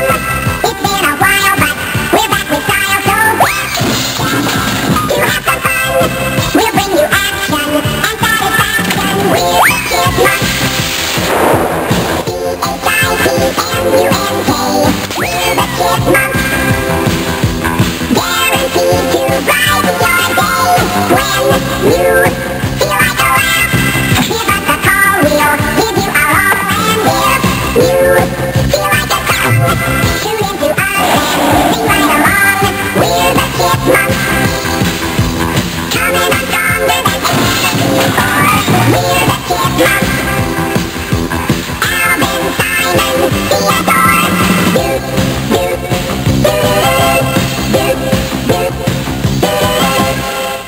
Thank you. 大。